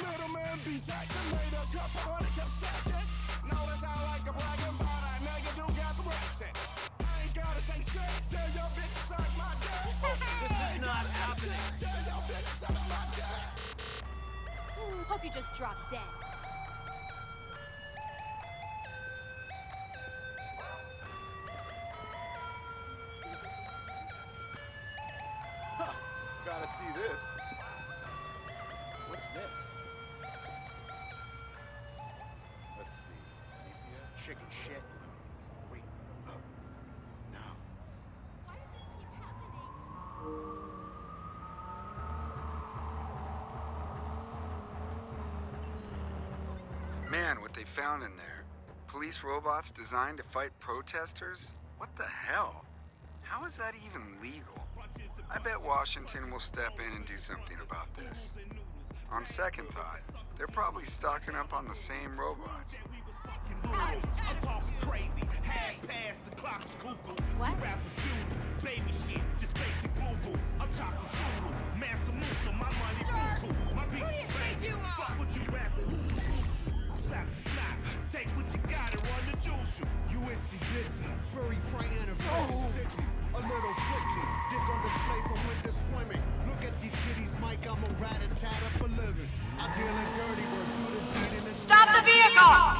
Middleman B. Jackson made a couple hundred, kept stacking. Notice I like a bragging, but I nigga do got the accent. I ain't gotta say shit, tell your bitch suck my dick. This is not happening. Tell your bitch suck my dick. Hope you just drop dead. Chicken shit. Wait. Uh, no. Why does this keep happening? Man, what they found in there. Police robots designed to fight protesters? What the hell? How is that even legal? I bet Washington will step in and do something about this. On second thought, they're probably stocking up on the same robots. I'm talking crazy. Half past the clock is cuckoo. What? Rappers beautiful. Baby shit, just basic boo boo. I'm talking Zulu. Mansa Musa, my money boo boo. My beats Who do you think you? Fuck what you rapping. Slap, slap. Take what you got and run the juice. USC Blitzy. Furry frightened and fucking Oh. sickly. A little quickly. Dick on display from winter swimming. Look at these kitties, Mike. I'm a rat a tat up for living. I deal in dirty work, do the deed in the Stop the vehicle!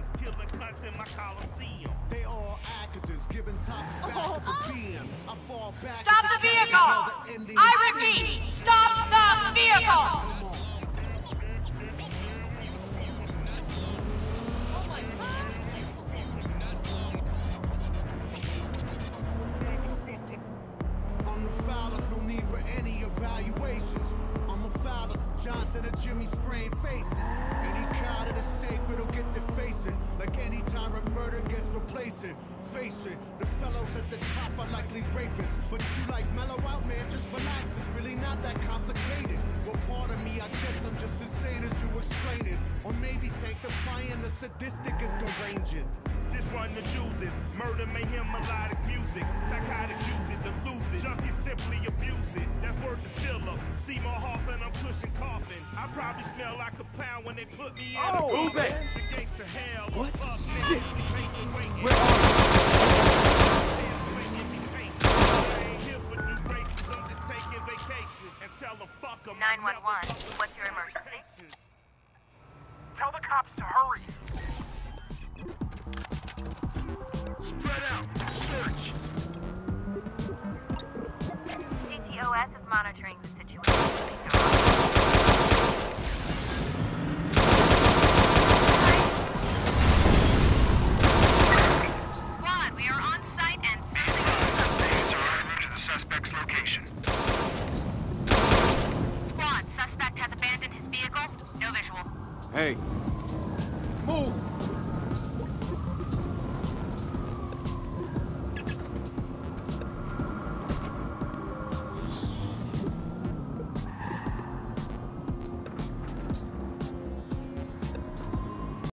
killing cunts in my coliseum. They all actors, giving top back Oh, of a beam. I fall back. Stop the vehicle! I repeat, stop the vehicle! Oh my god! On the foulers, no need for any evaluations. I'm a foulers, Johnson or Jimmy spraying faces. Any kind of the likely rapists. But you like mellow out, man, just relax. It's really not that complicated. Well, part of me, I guess I'm just as sane as you explain it. Or maybe sanctifying the sadistic is deranging. This run the juices, murder, mayhem, melodic music. Psychotic use it to lose it. Junkies simply abuse it. That's worth word to Philip. Seymour Hoffman, I'm pushing coffin. I probably smell like a pound when they put me in Oh, a move it. The gates to hell. What? Shit. 911, fuck with what's your emergency? Tell the cops to hurry. Spread out, search. CTOS is monitoring the situation. Squad, we are on site and sending Agents are to the suspect's location. Hey. Move!